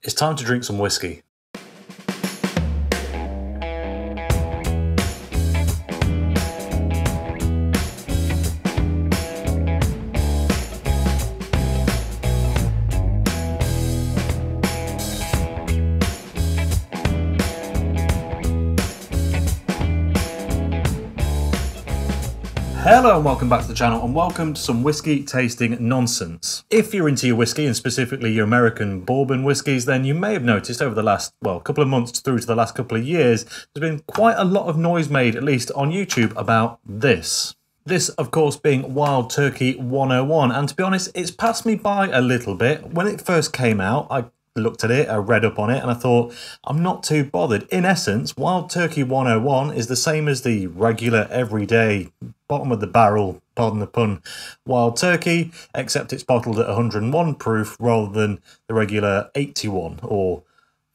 It's time to drink some whiskey. Welcome back to the channel and welcome to some whiskey tasting nonsense. If you're into your whiskey and specifically your American bourbon whiskies, then you may have noticed over the last, well, couple of months through to the last couple of years, there's been quite a lot of noise made, at least on YouTube, about this. This, of course, being Wild Turkey 101, and to be honest, it's passed me by a little bit. When it first came out, I looked at it, I read up on it, and I thought, I'm not too bothered. In essence, Wild Turkey 101 is the same as the regular, everyday, bottom of the barrel, pardon the pun, Wild Turkey, except it's bottled at 101 proof rather than the regular 81 or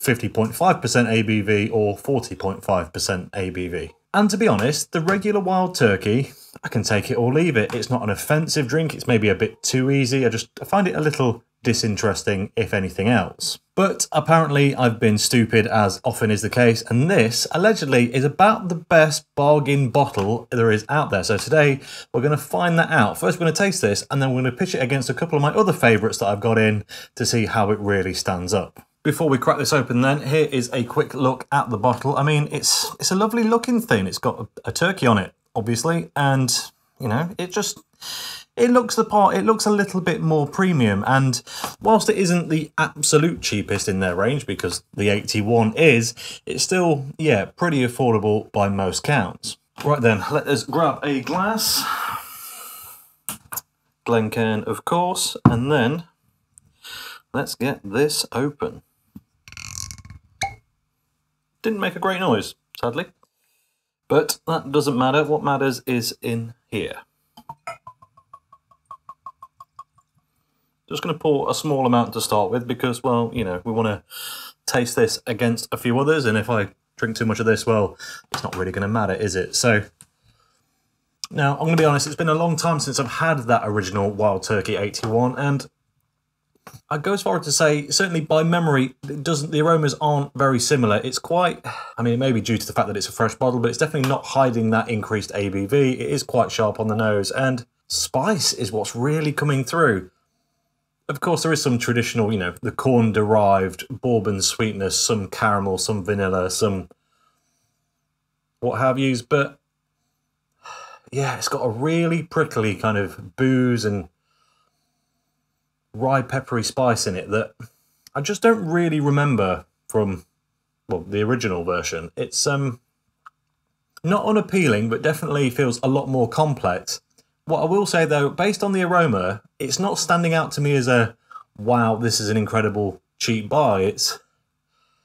50.5% ABV or 40.5% ABV. And to be honest, the regular wild turkey, I can take it or leave it. It's not an offensive drink. It's maybe a bit too easy. I just I find it a little disinteresting, if anything else. But apparently, I've been stupid, as often is the case, and this allegedly is about the best bargain bottle there is out there. So today, we're going to find that out. First, we're going to taste this, and then we're going to pitch it against a couple of my other favourites that I've got in to see how it really stands up. Before we crack this open then, here is a quick look at the bottle. I mean, it's it's a lovely looking thing. It's got a, a turkey on it, obviously, and, you know, it just it looks the part it looks a little bit more premium. And whilst it isn't the absolute cheapest in their range because the 81 is it's still yeah pretty affordable by most counts. Right then let us grab a glass. Glencairn of course and then let's get this open. Didn't make a great noise sadly. But that doesn't matter. What matters is in here Just going to pour a small amount to start with because, well, you know, we want to taste this against a few others. And if I drink too much of this, well, it's not really going to matter, is it? So now, I'm going to be honest, it's been a long time since I've had that original Wild Turkey 81. And I go as far as to say, certainly by memory, it doesn't the aromas aren't very similar. It's quite, I mean, it may be due to the fact that it's a fresh bottle, but it's definitely not hiding that increased ABV. It is quite sharp on the nose, and spice is what's really coming through of course, there is some traditional, you know, the corn derived bourbon sweetness, some caramel, some vanilla, some what have yous, but yeah, it's got a really prickly kind of booze and rye peppery spice in it that I just don't really remember from well the original version. It's um not unappealing, but definitely feels a lot more complex. What I will say though, based on the aroma, it's not standing out to me as a wow, this is an incredible cheap buy. It's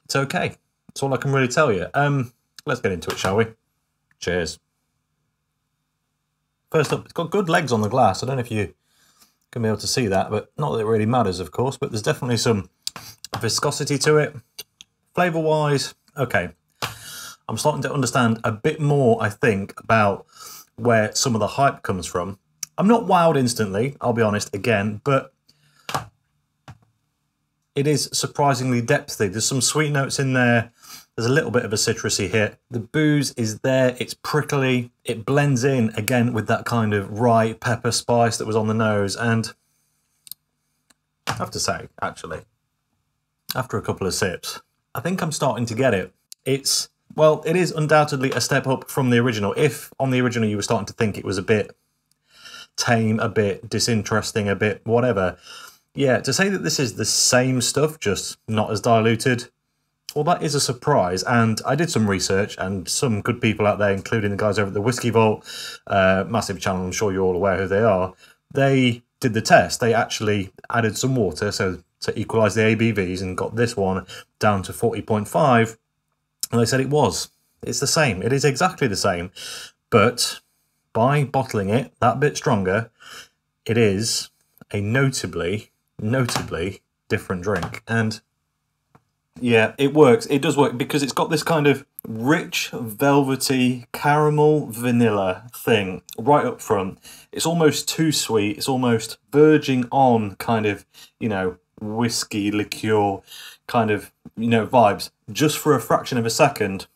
it's okay. That's all I can really tell you. Um, let's get into it, shall we? Cheers. First up, it's got good legs on the glass. I don't know if you can be able to see that, but not that it really matters, of course. But there's definitely some viscosity to it. Flavour wise, okay. I'm starting to understand a bit more, I think, about where some of the hype comes from. I'm not wild instantly, I'll be honest, again, but it is surprisingly depthy. There's some sweet notes in there. There's a little bit of a citrusy hit. The booze is there. It's prickly. It blends in again with that kind of rye pepper spice that was on the nose. And I have to say, actually, after a couple of sips, I think I'm starting to get it. It's well, it is undoubtedly a step up from the original. If on the original you were starting to think it was a bit tame, a bit disinteresting, a bit whatever, yeah, to say that this is the same stuff, just not as diluted, well, that is a surprise. And I did some research, and some good people out there, including the guys over at the Whiskey Vault, uh, massive channel, I'm sure you're all aware who they are, they did the test. They actually added some water so to equalize the ABVs and got this one down to 40.5 and they said it was. It's the same. It is exactly the same. But by bottling it that bit stronger, it is a notably, notably different drink. And yeah, it works. It does work because it's got this kind of rich, velvety, caramel vanilla thing right up front. It's almost too sweet. It's almost verging on kind of, you know, whiskey liqueur kind of you know vibes just for a fraction of a second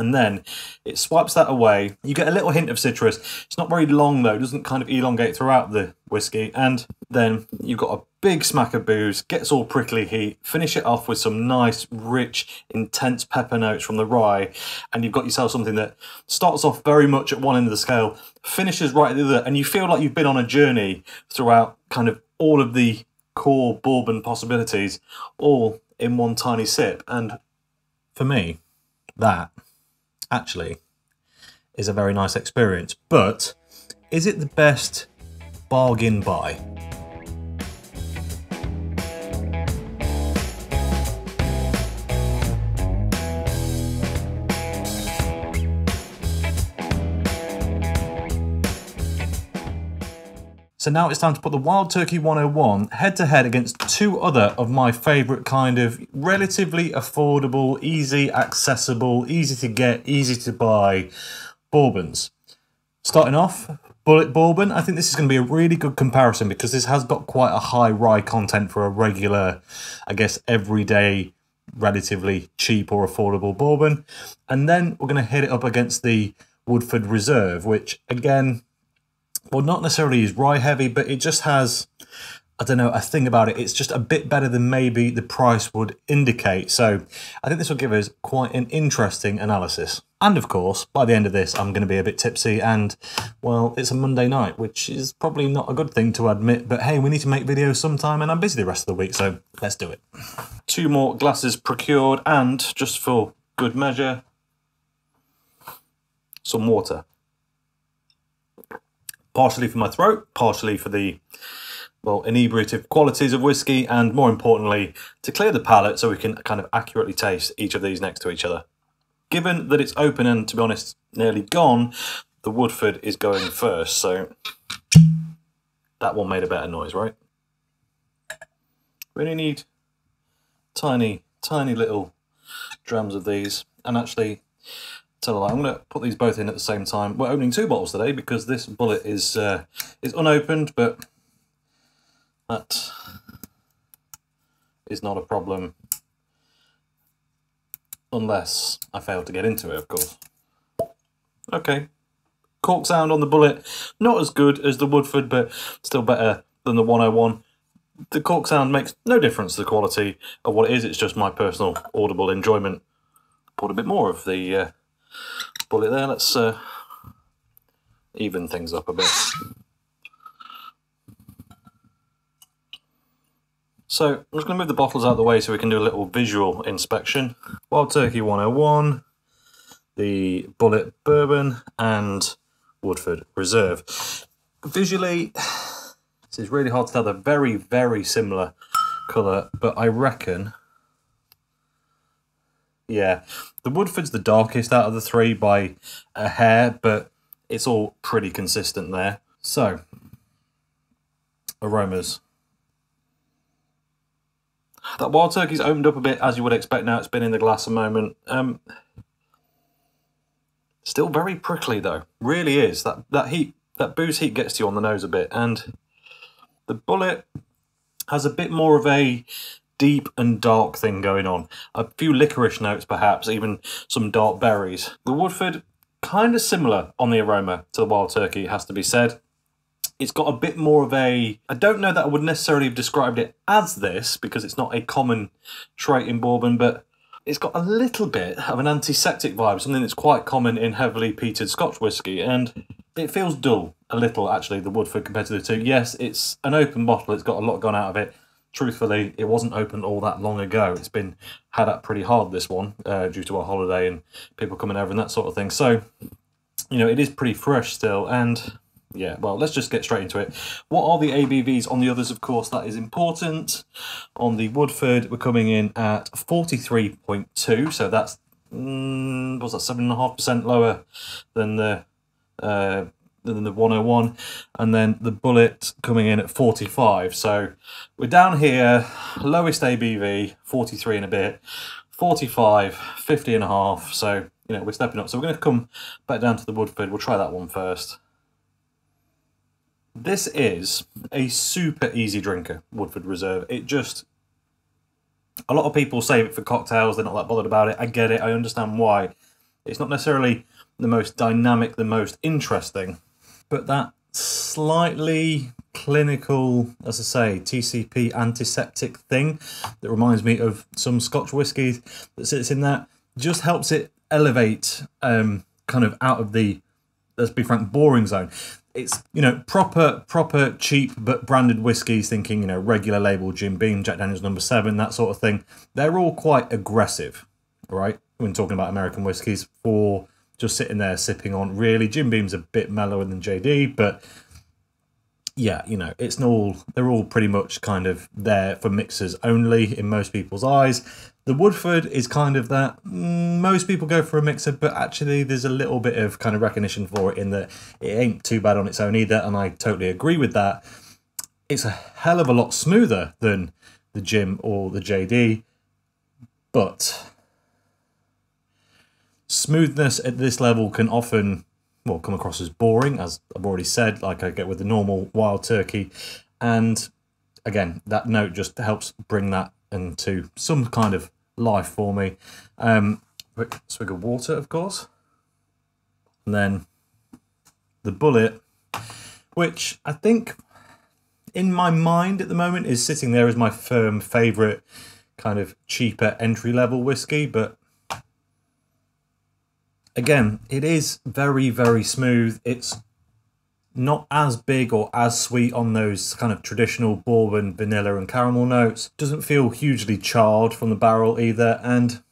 and then it swipes that away. You get a little hint of citrus. It's not very long though, it doesn't kind of elongate throughout the whiskey. And then you've got a big smack of booze, gets all prickly heat, finish it off with some nice, rich, intense pepper notes from the rye, and you've got yourself something that starts off very much at one end of the scale, finishes right at the other, and you feel like you've been on a journey throughout kind of all of the core bourbon possibilities, all in one tiny sip. And for me, that actually is a very nice experience. But is it the best bargain buy? So now it's time to put the Wild Turkey 101 head to head against two other of my favourite kind of relatively affordable, easy, accessible, easy to get, easy to buy bourbons. Starting off, Bulleit Bourbon. I think this is going to be a really good comparison because this has got quite a high rye content for a regular, I guess, everyday, relatively cheap or affordable bourbon. And then we're going to hit it up against the Woodford Reserve, which again, well, not necessarily is rye heavy, but it just has, I don't know, a thing about it. It's just a bit better than maybe the price would indicate. So I think this will give us quite an interesting analysis. And of course, by the end of this, I'm going to be a bit tipsy and, well, it's a Monday night, which is probably not a good thing to admit, but hey, we need to make videos sometime and I'm busy the rest of the week, so let's do it. Two more glasses procured and, just for good measure, some water partially for my throat, partially for the well inebriative qualities of whiskey, and more importantly, to clear the palate so we can kind of accurately taste each of these next to each other. Given that it's open and, to be honest, nearly gone, the Woodford is going first, so that one made a better noise, right? We only need tiny, tiny little drams of these, and actually I'm going to put these both in at the same time. We're opening two bottles today because this Bulleit is uh, is unopened, but that is not a problem unless I fail to get into it, of course. Okay. Cork sound on the Bulleit, not as good as the Woodford, but still better than the 101. The cork sound makes no difference to the quality of what it is, it's just my personal audible enjoyment. Put a bit more of the uh, Bulleit there. Let's uh, even things up a bit. So I'm just going to move the bottles out of the way so we can do a little visual inspection. Wild Turkey 101, the Bulleit Bourbon, and Woodford Reserve. Visually, this is really hard to tell. They're very, very similar colour, but I reckon yeah, the Woodford's the darkest out of the three by a hair, but it's all pretty consistent there. So, aromas. That wild turkey's opened up a bit, as you would expect now. It's been in the glass a moment. Um, still very prickly, though. Really is. That, that heat, that booze heat gets to you on the nose a bit. And the Bulleit has a bit more of a deep and dark thing going on. A few licorice notes, perhaps, even some dark berries. The Woodford, kind of similar on the aroma to the wild turkey, has to be said. It's got a bit more of a. I don't know that I would necessarily have described it as this because it's not a common trait in bourbon, but it's got a little bit of an antiseptic vibe, something that's quite common in heavily peated Scotch whisky, and it feels dull a little actually. The Woodford compared to the two. Yes, it's an open bottle; it's got a lot gone out of it truthfully, it wasn't opened all that long ago. It's been had up pretty hard, this one, uh, due to a holiday and people coming over and that sort of thing. So, you know, it is pretty fresh still. And yeah, well, let's just get straight into it. What are the ABVs on the others? Of course, that is important. On the Woodford, we're coming in at 43.2. So that's, mm, what's that, 7.5% lower than the uh, than the 101 and then the Bulleit coming in at 45 so we're down here lowest abv 43 and a bit 45 50 and a half. So you know we're stepping up. So we're going to come back down to the woodford. We'll try that one first. This is a super easy drinker, Woodford Reserve. It just a lot of people save it for cocktails, they're not that bothered about it. I get it, I understand why. It's not necessarily the most dynamic, the most interesting, but that slightly clinical, as I say, TCP antiseptic thing that reminds me of some Scotch whiskies that sits in that just helps it elevate um, kind of out of the, let's be frank, boring zone. It's, you know, proper, proper, cheap, but branded whiskies, thinking, you know, regular label, Jim Beam, Jack Daniels number seven, that sort of thing. They're all quite aggressive, right? When talking about American whiskies for just sitting there sipping on. Really, Jim Beam's a bit mellower than JD, but yeah, you know, it's all they're all pretty much kind of there for mixers only in most people's eyes. The Woodford is kind of that mm, most people go for a mixer, but actually there's a little bit of kind of recognition for it in that it ain't too bad on its own either, and I totally agree with that. It's a hell of a lot smoother than the Jim or the JD, but smoothness at this level can often well come across as boring, as I've already said, like I get with the normal wild turkey, and again that note just helps bring that into some kind of life for me. Um, quick swig of water, of course, and then the Bulleit, which I think in my mind at the moment is sitting there as my firm favourite kind of cheaper entry level whiskey, but again, it is very, very smooth. It's not as big or as sweet on those kind of traditional bourbon, vanilla, and caramel notes. Doesn't feel hugely charred from the barrel either. And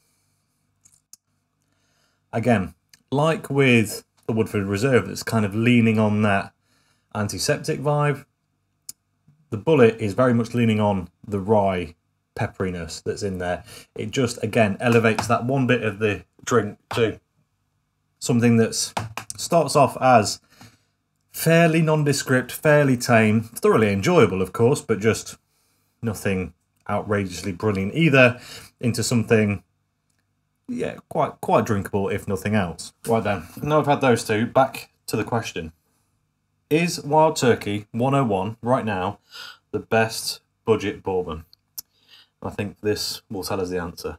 again, like with the Woodford Reserve, that's kind of leaning on that antiseptic vibe. The Bulleit is very much leaning on the rye pepperiness that's in there. It just, again, elevates that one bit of the drink to something that starts off as fairly nondescript, fairly tame, thoroughly enjoyable, of course, but just nothing outrageously brilliant either, into something, yeah, quite quite drinkable, if nothing else. Right then, now I've had those two, back to the question. Is Wild Turkey 101 right now the best budget bourbon? I think this will tell us the answer.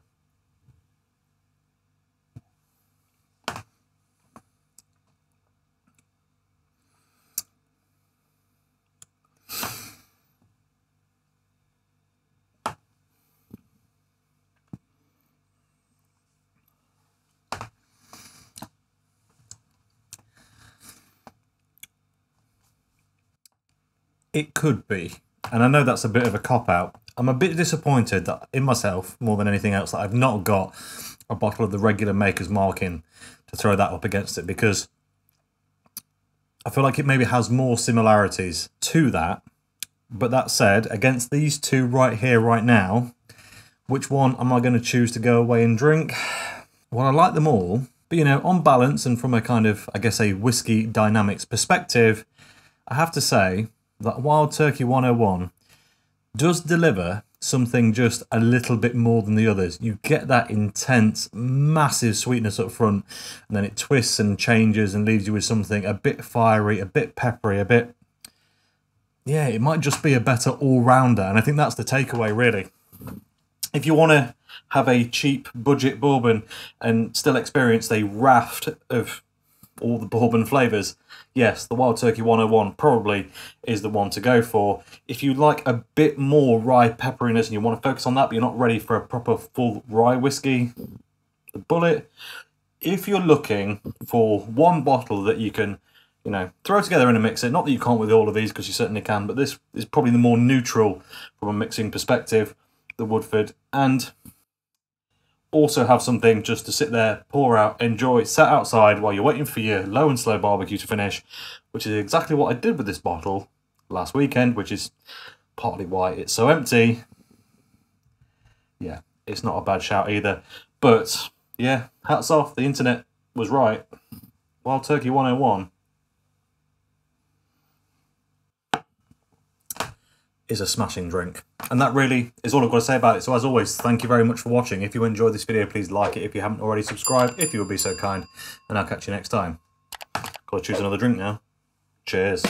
It could be. And I know that's a bit of a cop out. I'm a bit disappointed that in myself, more than anything else, that I've not got a bottle of the regular Maker's Mark in to throw that up against it because I feel like it maybe has more similarities to that. But that said, against these two right here, right now, which one am I going to choose to go away and drink? Well, I like them all, but you know, on balance and from a kind of, I guess, a whiskey dynamics perspective, I have to say that Wild Turkey 101 does deliver something just a little bit more than the others. You get that intense, massive sweetness up front, and then it twists and changes and leaves you with something a bit fiery, a bit peppery, a bit. Yeah, it might just be a better all rounder, and I think that's the takeaway, really. If you want to have a cheap budget bourbon and still experience a raft of all the bourbon flavours, yes, the Wild Turkey 101 probably is the one to go for. If you like a bit more rye pepperiness and you want to focus on that, but you're not ready for a proper full rye whiskey, the Bulleit. If you're looking for one bottle that you can, you know, throw together in a mixer, not that you can't with all of these because you certainly can, but this is probably the more neutral from a mixing perspective, the Woodford. And also have something just to sit there, pour out, enjoy, sit outside while you're waiting for your low and slow barbecue to finish, which is exactly what I did with this bottle last weekend, which is partly why it's so empty. Yeah, it's not a bad shout either. But yeah, hats off, the internet was right. Wild Turkey 101 is a smashing drink. And that really is all I've got to say about it. So as always, thank you very much for watching. If you enjoyed this video, please like it. If you haven't already subscribed, if you would be so kind. And I'll catch you next time. Gotta choose another drink now. Cheers.